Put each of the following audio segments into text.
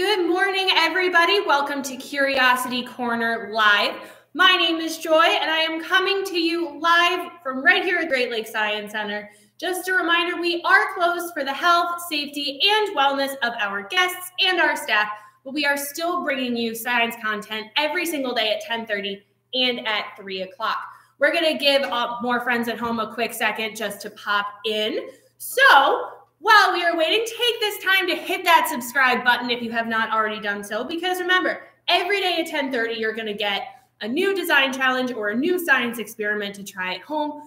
Good morning, everybody. Welcome to Curiosity Corner Live. My name is Joy, and I am coming to you live from right here at Great Lakes Science Center. Just a reminder, we are closed for the health, safety, and wellness of our guests and our staff, but we are still bringing you science content every single day at 1030 and at 3 o'clock. We're going to give uh, more friends at home a quick second just to pop in. So while we are waiting, take this time to hit that subscribe button if you have not already done so, because remember, every day at 1030, you're going to get a new design challenge or a new science experiment to try at home.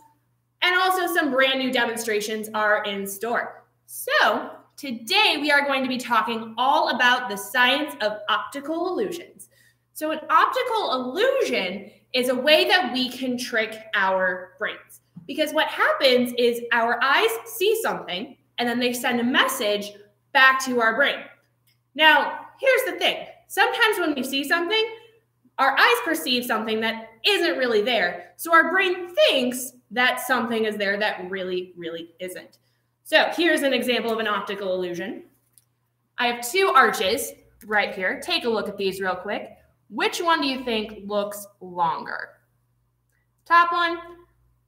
And also some brand new demonstrations are in store. So today we are going to be talking all about the science of optical illusions. So an optical illusion is a way that we can trick our brains. Because what happens is our eyes see something and then they send a message back to our brain. Now, here's the thing sometimes when we see something, our eyes perceive something that isn't really there. So our brain thinks that something is there that really, really isn't. So here's an example of an optical illusion. I have two arches right here. Take a look at these real quick. Which one do you think looks longer? Top one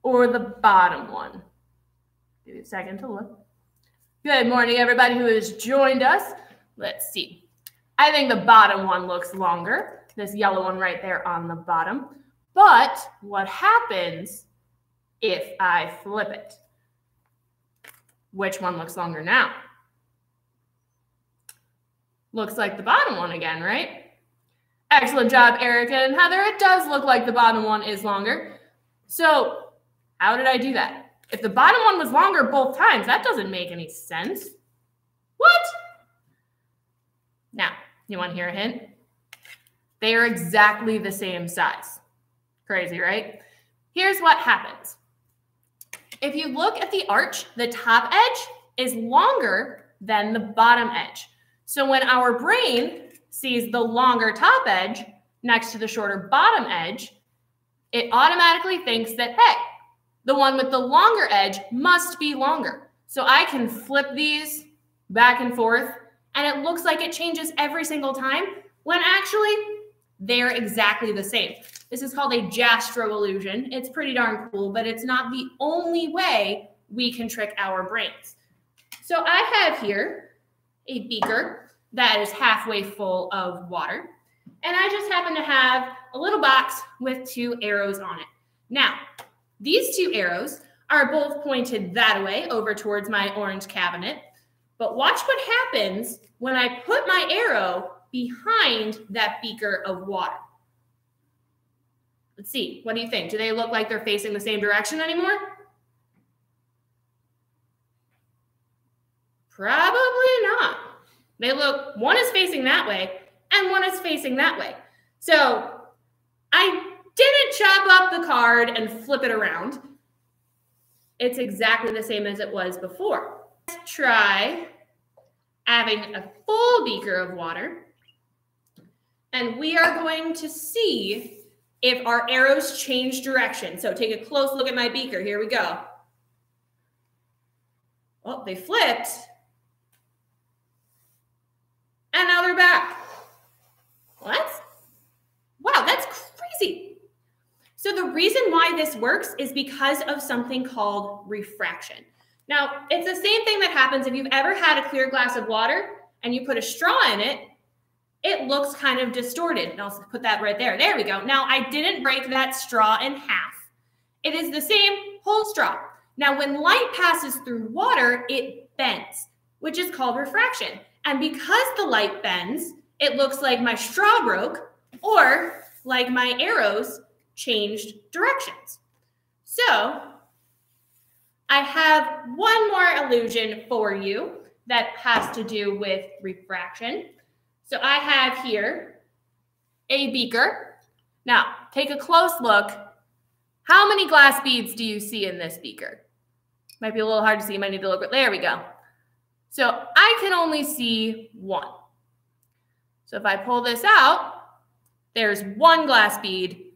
or the bottom one? Give you a second to look. Good morning, everybody who has joined us. Let's see. I think the bottom one looks longer, this yellow one right there on the bottom. But what happens if I flip it? Which one looks longer now? Looks like the bottom one again, right? Excellent job, Erica and Heather. It does look like the bottom one is longer. So how did I do that? If the bottom one was longer both times, that doesn't make any sense. What? Now, you want to hear a hint? They are exactly the same size. Crazy, right? Here's what happens. If you look at the arch, the top edge is longer than the bottom edge. So when our brain sees the longer top edge next to the shorter bottom edge, it automatically thinks that, hey, the one with the longer edge must be longer. So I can flip these back and forth and it looks like it changes every single time when actually they're exactly the same. This is called a Jastrow illusion. It's pretty darn cool, but it's not the only way we can trick our brains. So I have here a beaker that is halfway full of water. And I just happen to have a little box with two arrows on it. Now, these two arrows are both pointed that way over towards my orange cabinet. But watch what happens when I put my arrow behind that beaker of water. Let's see. What do you think? Do they look like they're facing the same direction anymore? Probably not. They look, one is facing that way and one is facing that way. So I didn't chop up the card and flip it around. It's exactly the same as it was before. Let's try having a full beaker of water. And we are going to see if our arrows change direction. So take a close look at my beaker. Here we go. Oh, they flipped. And now they're back. What? Wow, that's crazy. So the reason why this works is because of something called refraction. Now, it's the same thing that happens if you've ever had a clear glass of water and you put a straw in it, it looks kind of distorted. And I'll put that right there. There we go. Now, I didn't break that straw in half. It is the same whole straw. Now, when light passes through water, it bends, which is called refraction. And because the light bends, it looks like my straw broke or like my arrows changed directions. So I have one more illusion for you that has to do with refraction. So I have here a beaker. Now, take a close look. How many glass beads do you see in this beaker? Might be a little hard to see. Might need to look. There we go. So I can only see one. So if I pull this out, there's one glass bead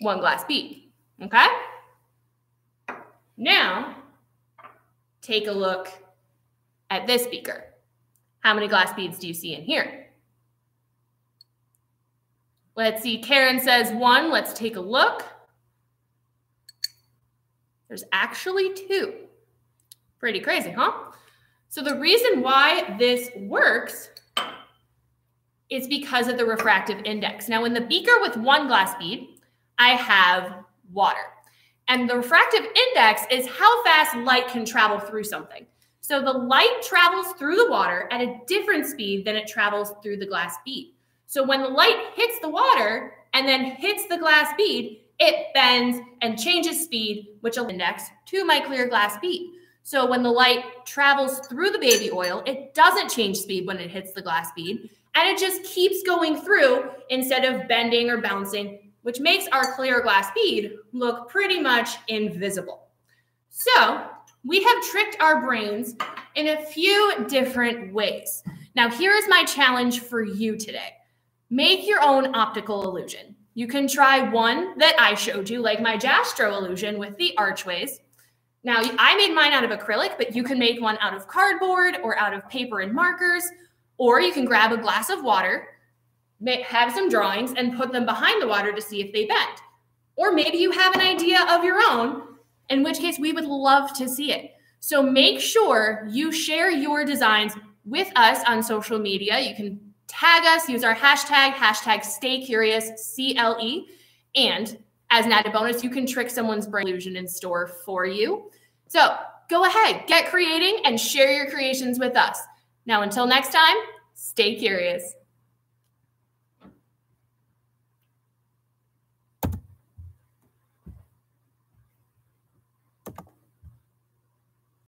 one glass bead. Okay? Now, take a look at this beaker. How many glass beads do you see in here? Let's see. Karen says one. Let's take a look. There's actually two. Pretty crazy, huh? So the reason why this works is because of the refractive index. Now, in the beaker with one glass bead, I have water. And the refractive index is how fast light can travel through something. So the light travels through the water at a different speed than it travels through the glass bead. So when the light hits the water and then hits the glass bead, it bends and changes speed, which will index to my clear glass bead. So when the light travels through the baby oil, it doesn't change speed when it hits the glass bead, and it just keeps going through instead of bending or bouncing, which makes our clear glass bead look pretty much invisible. So we have tricked our brains in a few different ways. Now, here is my challenge for you today. Make your own optical illusion. You can try one that I showed you, like my Jastrow illusion with the archways. Now, I made mine out of acrylic, but you can make one out of cardboard or out of paper and markers, or you can grab a glass of water, have some drawings, and put them behind the water to see if they bend. Or maybe you have an idea of your own, in which case we would love to see it. So make sure you share your designs with us on social media. You can tag us, use our hashtag, hashtag stay curious, CLE, and as an added bonus, you can trick someone's brain illusion in store for you. So go ahead, get creating and share your creations with us. Now, until next time, stay curious.